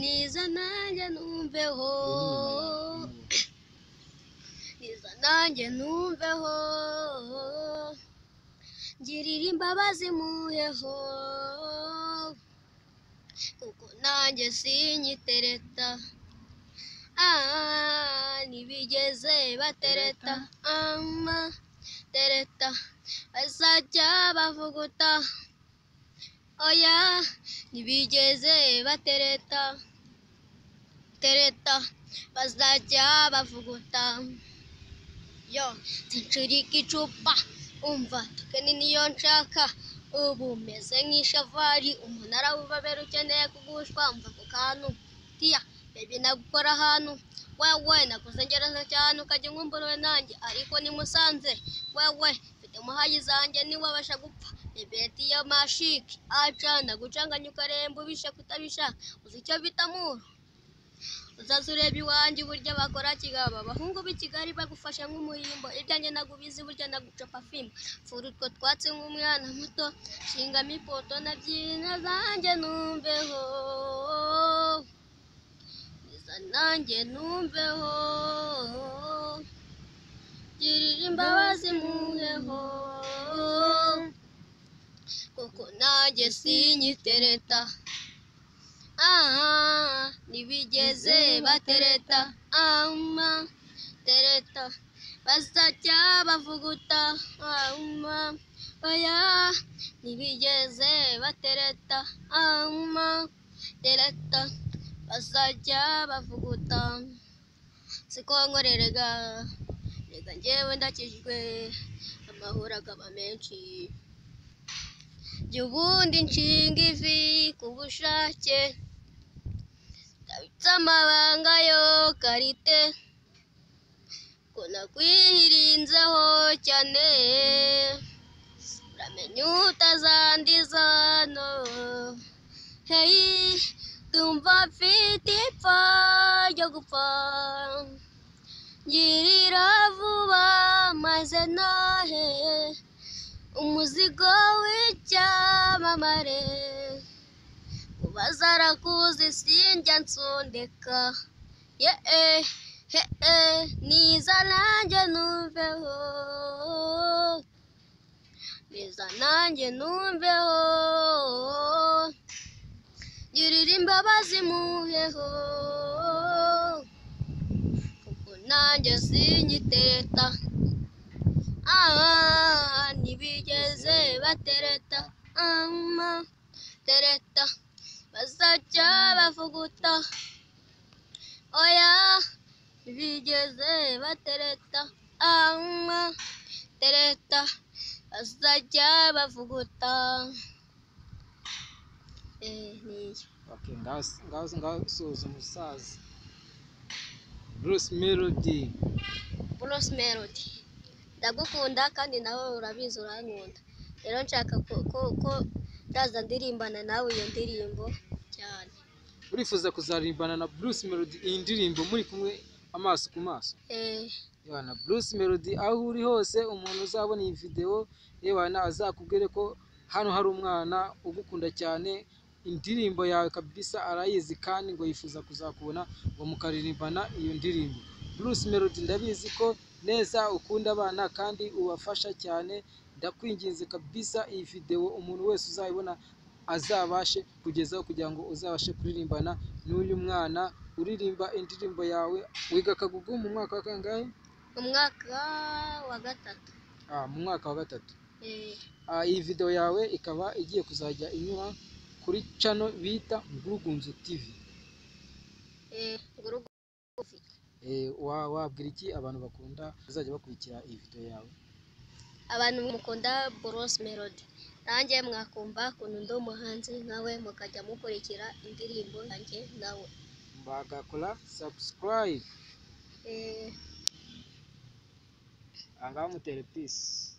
niza nanjye numveho. Niza nanjye numveho. Ngirira imbabazi muheho. Kuko nanjye sinyitereta. Ah ntibigeze batereta. Ama tereta. Bazajya bavuguta. Oya ntibigeze batereta. Tereta bazajya bavuguta. Yo sinshirika icupa. Umva tukeni niyo nshaka. Ubu meze nk'ishavari umunara w'ububabera ukeneye kugushwa. Umva ku kantu tiya bebi nagukora ahantu. Wewe nakuzengereza cyane ukajya nkumburewe nanjye. Ariko ni musanze wewe mfite muhayi zanjye niwabasha gupfa. Bebeti ya mashiki aca nagucanganya ukaremba ubishaka utabishaka uzi icyo bita muru uzaza ureba iwanjye uburyo bakora kigabo. Abahungu b'i kigali bagufasha nk'umurimbo. Ibyanjye nagubizi burya naguca pafimu fura utwo twatsi nk'umwana muto. Shingamo ipoto na byina zanjye numveho nanjye numveho sinyitereta. Ah ntibigeze batereta. Ama tereta. Bazajya bavuguta. Ama oya ntibigeze batereta. Ama tereta. Bazajya bavuguta. Siko nkorerega reka njyewe ndakijwe amahoro akaba menshi jya ubundi nshinga ivi ku bushake. Ndabitse amabanga yo karite. Ko nakwirinzeho cyane. Uramenye utazandiza no heyi tumva mfite ipfa ryo gupfa. Ngirira vuba maze nahe. Umuzigo w'icyamamare. Ubaza arakuzi sinjya nsondeka. Ye he niza nanjye numveho. Niza nanjye numveho. Girira imbabazi muheho. Kuko nanjye sinyitereta ah ntibigeze batereta ama tereta. Bazajya bavuguta oya ntibigeze batereta ama tereta. Bazajya bavuguta eh niyo Okay, ngaho ngaho ngaho soza umusaza Bruce Melody. Bruce Melody. Ndagukunda kandi nawe urabizi urankunda rero nshaka ko ndaza ndirimbana nawe iyo ndirimbo cyane. Urifuza kuzaririmbana na Bruce Melody iyi ndirimbo muri kumwe amaso ku maso? Eh. Yohana Bruce Melody aho uri hose umuntu uzabona iyi video Yohana azakubwire ko hano hari umwana ugukunda cyane indirimbo yawe kabisa arayizi kandi ngo yifuza kuzakubona ngo mukaririmbana iyo ndirimbo. Bruce Melody ndabizi ko neza ukunda abana kandi ubafasha cyane. Ndakwinginze kabisa iyi video umuntu wese uzayibona azabashe kugezaho kugira ngo uzabashe kuririmbana n'uyu mwana uririmba indirimbo yawe. Wiga akagugu mu mwaka wa kangahe? Mu mwaka wa gatatu. Ah, mu mwaka wa gatatu. Eh. Ah, iyi video yawe ikaba igiye kuzajya inyura kuri channel bita Ngurugunzu TV wabwira iki abantu bakunda bazajya bakurikira iyi video yawe? Abantu mukunda Bruce Melody. Nanjye mwakumva ukuntu ndi umuhanzi nawe mukajya mukurikira indirimbo yanjye nawe. Bagakora subscribe. Eh. Ahangaha mutere peace?